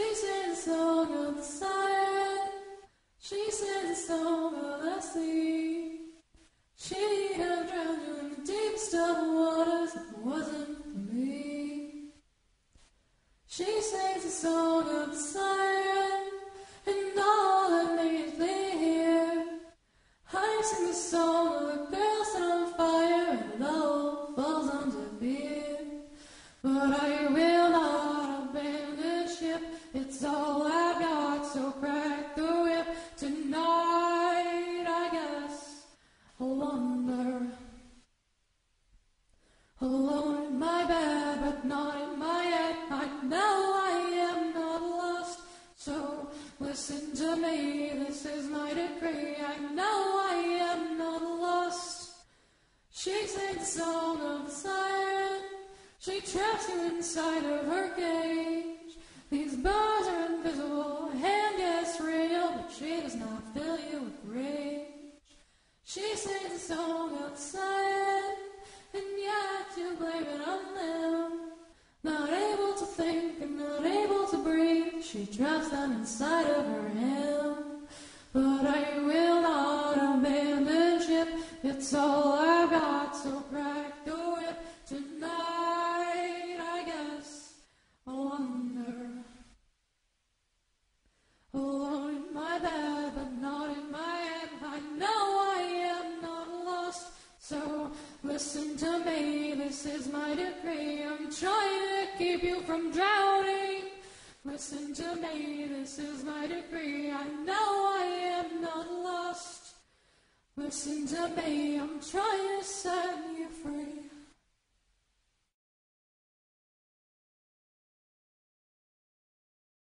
She sings a song of the the sea. She had drowned in the deepest of waters. It wasn't for me. She a song the wander alone oh, in my bed, but not in my head. I know I am not lost. So listen to me, this is my decree. I know I am not lost. She sings a song of the siren. She traps you inside of her cage. These bars are invisible, hand gets real, but she does not fill you with rage. She sings a song outside, and yet you blame it on them. Not able to think and not able to breathe, she drops down inside of her hymn. But I will not abandon ship, it's all I've got, so crack So listen to me, this is my decree. I'm trying to keep you from drowning. Listen to me, this is my decree. I know I am not lost. Listen to me, I'm trying to